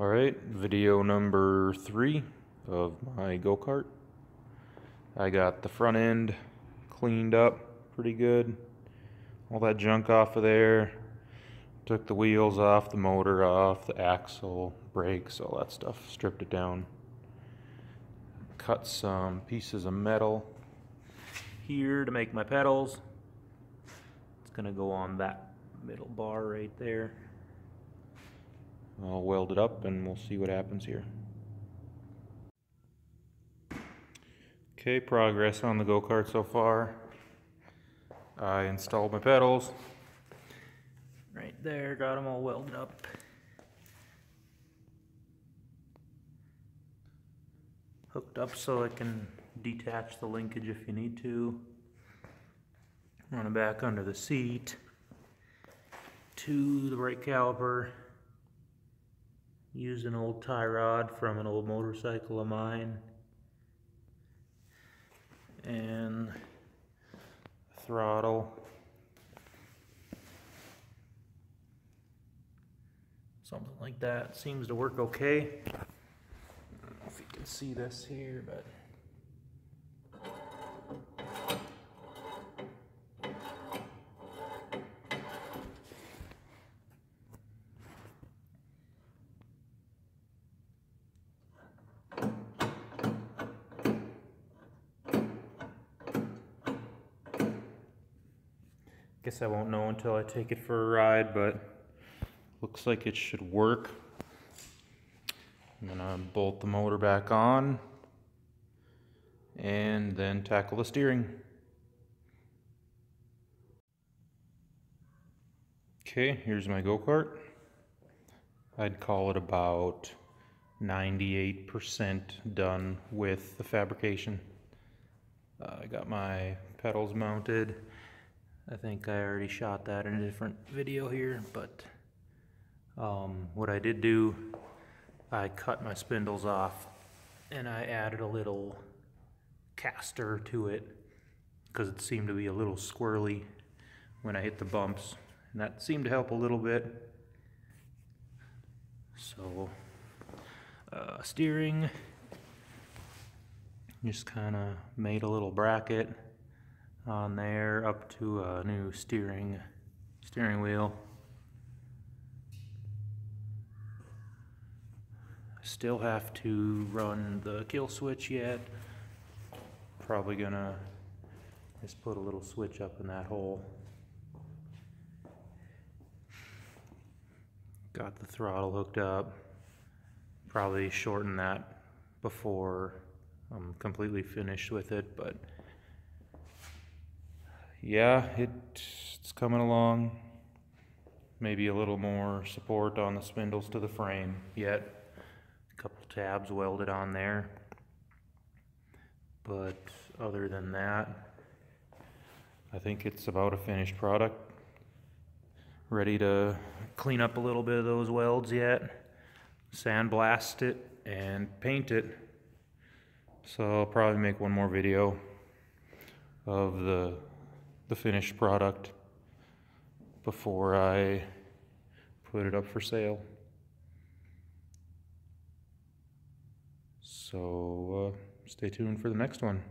All right, video number three of my go-kart. I got the front end cleaned up pretty good. All that junk off of there. Took the wheels off, the motor off, the axle, brakes, all that stuff. Stripped it down. Cut some pieces of metal here to make my pedals. It's gonna go on that middle bar right there. I'll weld it up and we'll see what happens here. Okay, progress on the go-kart so far. I installed my pedals. Right there, got them all welded up. Hooked up so I can detach the linkage if you need to. Run it back under the seat to the brake caliper. Use an old tie rod from an old motorcycle of mine. And throttle. Something like that seems to work okay. I don't know if you can see this here, but Guess I won't know until I take it for a ride, but looks like it should work. I'm gonna bolt the motor back on and then tackle the steering. Okay, here's my go-kart. I'd call it about 98% done with the fabrication. Uh, I got my pedals mounted. I think I already shot that in a different video here, but um, what I did do, I cut my spindles off and I added a little caster to it because it seemed to be a little squirrely when I hit the bumps and that seemed to help a little bit. So uh, steering, just kind of made a little bracket on there up to a new steering steering wheel. Still have to run the kill switch yet. Probably gonna just put a little switch up in that hole. Got the throttle hooked up. Probably shorten that before I'm completely finished with it, but yeah, it, it's coming along. Maybe a little more support on the spindles to the frame yet. A couple tabs welded on there. But other than that, I think it's about a finished product. Ready to clean up a little bit of those welds yet. Sandblast it and paint it. So I'll probably make one more video of the the finished product before I put it up for sale. So uh, stay tuned for the next one.